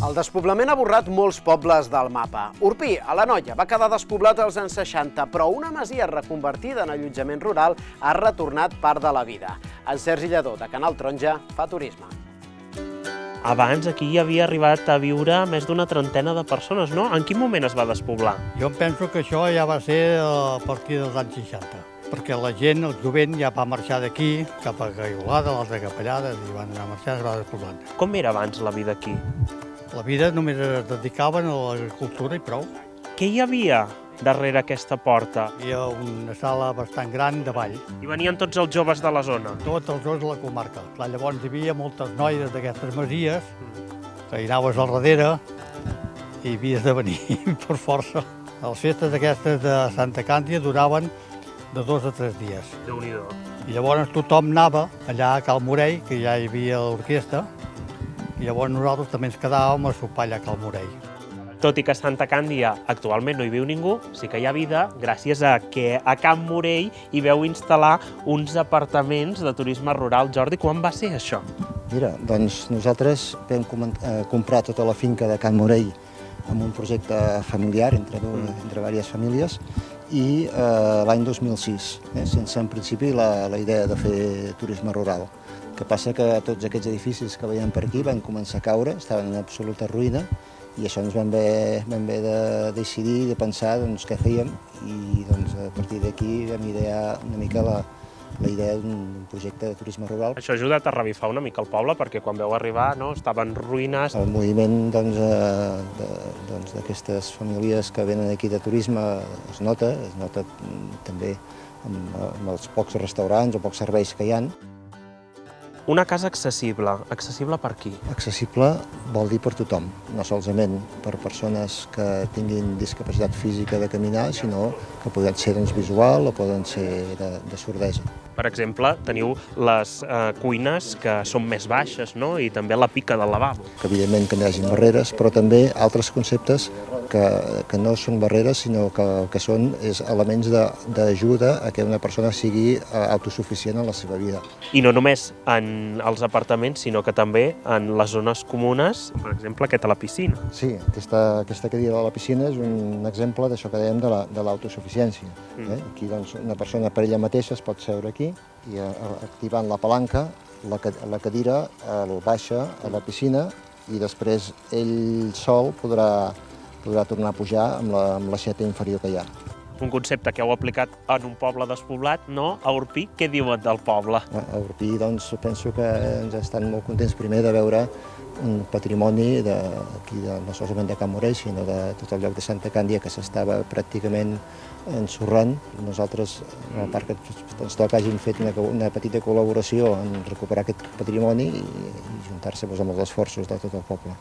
El despoblament ha borrat molts pobles del mapa. Urpí, a la Noia, va quedar despoblat als anys 60, però una masia reconvertida en allotjament rural ha retornat part de la vida. En Sergi Lledó, de Canal Taronja, fa turisme. Abans aquí hi havia arribat a viure més d'una trentena de persones, no? En quin moment es va despoblar? Jo em penso que això ja va ser a partir dels anys 60, perquè la gent, el jovent, ja va marxar d'aquí cap a Gaiolada, l'altra cap allà, i van anar a marxar a Grada Poblant. Com era abans la vida aquí? La vida només es dedicaven a l'agricultura i prou. Què hi havia darrere aquesta porta? Hi havia una sala bastant gran de ball, Hi venien tots els joves de la zona. tots els dos de la comarca. Clar, llavors hi havia moltes noies d'aquestes masies, que hi anaves al darrere i havies de venir per força. Les festes aquestes de Santa Càndia duraven de dos a tres dies. déu nhi I llavors tothom anava allà a Cal Morell, que ja hi havia l'orquestra, i llavors nosaltres també ens quedàvem a sopar allà a Cal Morell. Tot i que a Santa Càndia actualment no hi viu ningú, sí que hi ha vida gràcies a que a Camp Morell hi veu instal·lar uns apartaments de turisme rural. Jordi, quan va ser això? Mira, doncs nosaltres vam eh, comprar tota la finca de Can Morell amb un projecte familiar entre, do, entre diverses famílies i eh, l'any 2006, eh, sense en principi la, la idea de fer turisme rural. Que passa que tots aquests edificis que veiem per aquí van començar a caure, estaven en absoluta ruïna i això ens vam haver, vam haver de decidir, de pensar doncs, què fèiem i doncs, a partir d'aquí vam idear una mica la, la idea d'un projecte de turisme rural Això ha ajudat a revifar una mica el poble, perquè quan veu arribar no, estaven ruïnes. El moviment doncs, eh, doncs, d'aquestes famílies que venen aquí de turisme es nota, es nota mm, també amb, amb els pocs restaurants o pocs serveis que hi han. Una casa accessible. Accessible per qui? Accessible vol dir per tothom, no solament per persones que tinguin discapacitat física de caminar, sinó que poden ser doncs, visual o poden ser de, de sordesa. Per exemple, teniu les eh, cuines que són més baixes, no? I també la pica del lavabo. que evidentment que hi hagi barreres, però també altres conceptes que, que no són barreres, sinó que el que són és elements de- d'ajuda a que una persona sigui eh, autosuficient en la seva vida. I no només en els apartaments, sinó que també en les zones comunes, per exemple, aquest a la piscina. Sí, aquesta, aquesta cadira de la piscina és un exemple d'això que dèiem de la- de l'autosuficiència. La, Mm. eh? Aquí doncs, una persona per ella mateixa es pot seure aquí i eh, activant la palanca la, la cadira el baixa a la piscina i després ell sol podrà, podrà tornar a pujar amb la, amb l'aixeta inferior que hi ha. Un concepte que heu aplicat en un poble despoblat, no? A Urpí, què diuen del poble? A Urpí doncs, penso que ens estan molt contents primer de veure un patrimoni de, aquí de, no solament de Can Morell, sinó de tot el lloc de Santa Càndia que s'estava pràcticament ensorrant. Nosaltres, en el parc ens toca, hagin fet una, una petita col·laboració en recuperar aquest patrimoni i, i juntar-se doncs, amb els esforços de tot el poble.